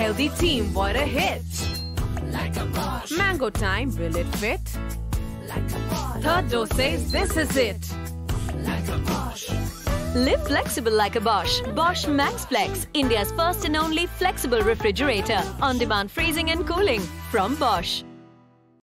Healthy team, what a hit! Mango time, will it fit? Third dose says this is it. Live flexible like a Bosch. Bosch MaxFlex, India's first and only flexible refrigerator. On demand freezing and cooling from Bosch.